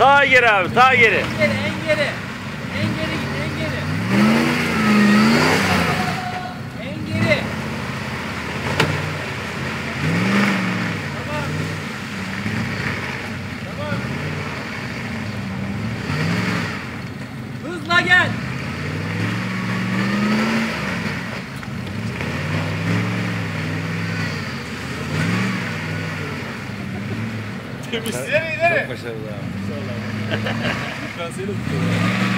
Sağa geri abi sağa geri. En geri, en geri. En geri git, en geri. En geri. Tamam. Tamam. Hızla gel. İleri ileri. Başarılı abi. Ben seni tutuyorum.